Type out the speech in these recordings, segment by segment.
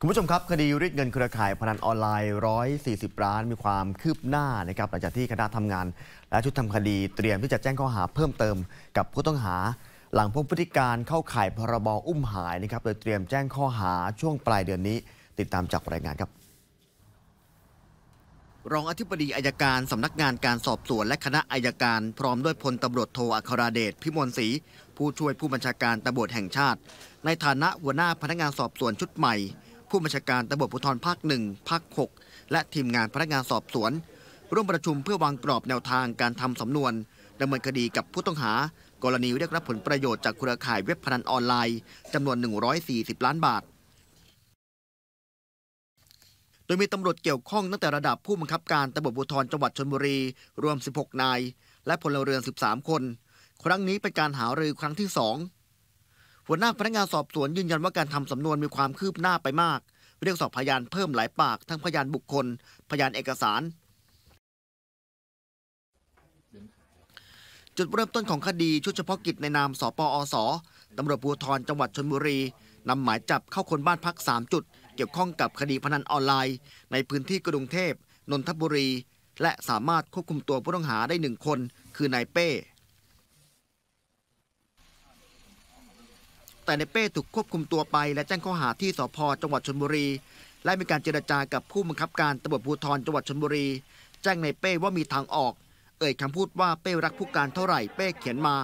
คุณผู้ชมครับ คดีรีดเงินเครือข่ายพนันออนไลน์ 140ล้านมีความคืบหน้านะครับหลังจากที่คณะทำงาน และชุดทำคดีเตรียมที่จะแจ้งข้อหาเพิ่มเติมกับผู้ต้องหา หลังพบพฤติการเข้าข่ายพรบอุ้มหายนะครับโดยเตรียมแจ้งข้อหาช่วงปลายเดือนนี้ ติดตามจากรายงานครับรองอธิบดีอายการสำนักงานการสอบสวนและคณะอายการ พร้อมด้วยพลตำรวจโทอัคราเดชพิมลศรีผู้ช่วยผู้บัญชาการตำรวจแห่งชาติ ในฐานะหัวหน้าพนักงานสอบสวนชุดใหม่ ผู้บัญชาการตำรวจภูธรภาคหนึ่งภาคหกและทีมงานพนักงานสอบสวน ร่วมประชุมเพื่อวางกรอบแนวทางการทำสำนวนดำเนินคดีกับผู้ต้องหา กรณีเรียกรับผลประโยชน์จากเครือข่ายเว็บพนันออนไลน์จำนวน 140 ล้านบาท โดยมีตำรวจเกี่ยวข้องตั้งแต่ระดับผู้บังคับการตำรวจภูธรจังหวัดชลบุรี รวม 16 นาย และพลเรือน 13 คน ครั้งนี้เป็นการหารือครั้งที่2 หัวหน้าพนักงานสอบสวนยืนยันว่าการทำสำนวนมีความคืบหน้าไปมาก เรียกสอบพยานเพิ่มหลายปากทั้งพยานบุคคล พยานเอกสาร จุดเริ่มต้นของคดีชุดเฉพาะกิจในนามสปอสตำรวจภูธรจังหวัดชลบุรีนำหมายจับเข้าคนบ้านพัก 3 จุด เกี่ยวข้องกับคดีพนันออนไลน์ ในพื้นที่กรุงเทพนนทบุรี และสามารถควบคุมตัวผู้ต้องหาได้หนึ่งคน คือนายเป้ แต่ในเป้ถูกควบคุมตัวไป และแจ้งข้อหาที่สพจังหวัดชลบุรี และมีการเจรจากับผู้บังคับการตำรวจภูธรจังหวัดชลบุรี แจ้งในเป้ว่ามีทางออก เอ่ยคำพูดว่าเป้รักผู้การเท่าไหร่เป้เขียนมา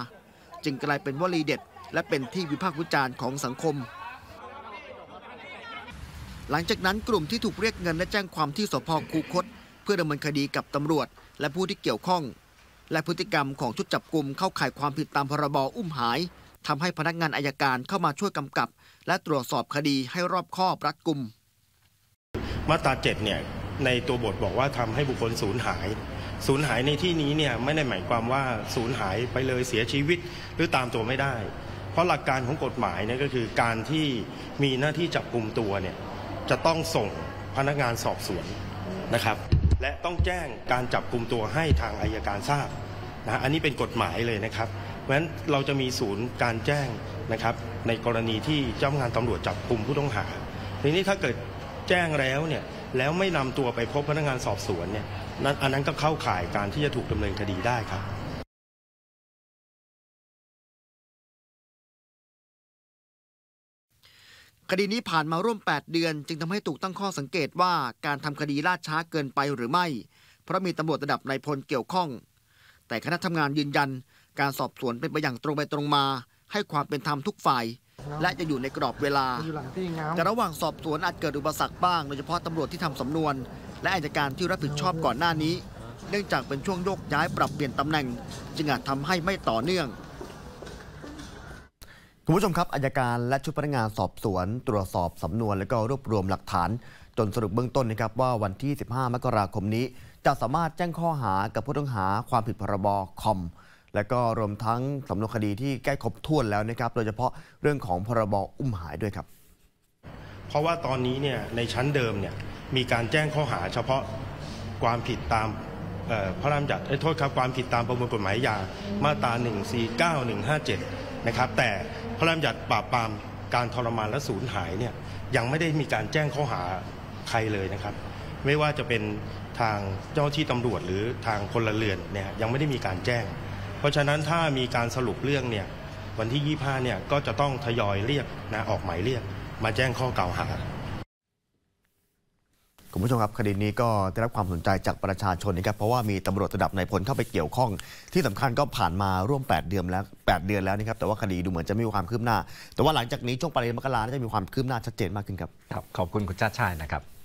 จึงกลายเป็นวลีเด็ด และเป็นที่วิพากษ์วิจารณ์ของสังคม หลังจากนั้นกลุ่มที่ถูกเรียกเงินและแจ้งความที่สพคูคต เพื่อดำเนินคดีกับตำรวจ และผู้ที่เกี่ยวข้องและพฤติกรรมของชุดจับกลุ่มเข้าข่ายความผิดตามพรบอุ้มหาย ทำให้พนักงานอายการเข้ามาช่วยกำกับ และตรวจสอบคดีให้รอบคอบรัดกุม มาตราเจ็ดเนี่ยในตัวบทบอกว่าทำให้บุคคลสูญหาย สูญหายในที่นี้เนี่ยไม่ได้หมายความว่าสูญหายไปเลยเสียชีวิตหรือตามตัวไม่ได้ เพราะหลักการของกฎหมายเนี่ยก็คือการที่มีหน้าที่จับกลุ่มตัวเนี่ยจะต้องส่งพนักงานสอบสวนนะครับ และต้องแจ้งการจับกลุ่มตัวให้ทางอายการทราบนะอันนี้เป็นกฎหมายเลยนะครับะฉะนั้นเราจะมีศูนย์การแจ้งนะครับ ในกรณีที่เจ้าพนักงานตำรวจจับกลุ่มผู้ต้องหาทีนี้ถ้าเกิดแจ้งแล้วเนี่ยแล้วไม่นำตัวไปพบพนักงานสอบสวนเนี่ยนั้นอันนั้นก็เข้าข่ายการที่จะถูกดำเนินคดีได้ครับคดีนี้ผ่านมาร่วม 8 เดือน จึงทำให้ถูกตั้งข้อสังเกตว่าการทำคดีล่าช้าเกินไปหรือไม่ เพราะมีตำรวจระดับนายพลเกี่ยวข้อง แต่คณะทำงานยืนยัน การสอบสวนเป็นไปอย่างตรงไปตรงมา ให้ความเป็นธรรมทุกฝ่าย และจะอยู่ในกรอบเวลาอยู่หลังที่ง้าวแต่ระหว่างสอบสวนอาจเกิดอุปสรรคบ้าง โดยเฉพาะตำรวจที่ทำสำนวน และอายการที่รับผิดชอบก่อนหน้านี้ เนื่องจากเป็นช่วงโยกย้ายปรับเปลี่ยนตำแหน่ง จึงอาจทำให้ไม่ต่อเนื่องคุณผู้ชมครับอายการและชุดพนักงานสอบสวน ตรวจสอบสำนวน และก็รวบรวมหลักฐาน จนสรุปเบื้องต้นนะครับว่าวันที่ 15 มกราคมนี้ จะสามารถแจ้งข้อหากับผู้ต้องหาความผิดพรบคอม และก็รวมทั้งสำนวนคดีที่ใกล้ครบถ้วนแล้วนะครับ โดยเฉพาะเรื่องของพรบอุ้มหายด้วยครับ เพราะว่าตอนนี้เนี่ยในชั้นเดิมเนี่ยมีการแจ้งข้อหาเฉพาะความผิดตามพระราชบัญญัติโทษครับความผิดตามประมวลกฎหมายยามาตรา 149157 นะครับ แต่พระราชบัญญัติปราบปรามการทรมานและสูญหายเนี่ยยังไม่ได้มีการแจ้งข้อหาใครเลยนะครับ ไม่ว่าจะเป็นทางเจ้าหน้าที่ตำรวจหรือทางพลเรือนเนี่ยยังไม่ได้มีการแจ้ง เพราะฉะนั้นถ้ามีการสรุปเรื่องเนี่ยวันที่ 25 เนี่ยก็จะต้องทยอยเรียกนะออกหมายเรียก มาแจ้งข้อกล่าวหาคุณผู้ชมครับคดีนี้ก็ได้รับความสนใจจากประชาชนนะครับเพราะว่ามีตำรวจระดับนายพลเข้าไปเกี่ยวข้อง ที่สำคัญก็ผ่านมาร่วม 8 เดือนแล้ว 8 เดือนแล้วนะครับแต่ว่าคดีดูเหมือนจะไม่มีความคืบหน้า แต่ว่าหลังจากนี้ช่วงปลายเดือนมกราน่าจะมีความคืบหน้าชัดเจนมากขึ้นครับครับขอบคุณคุณชาติชายนะครับ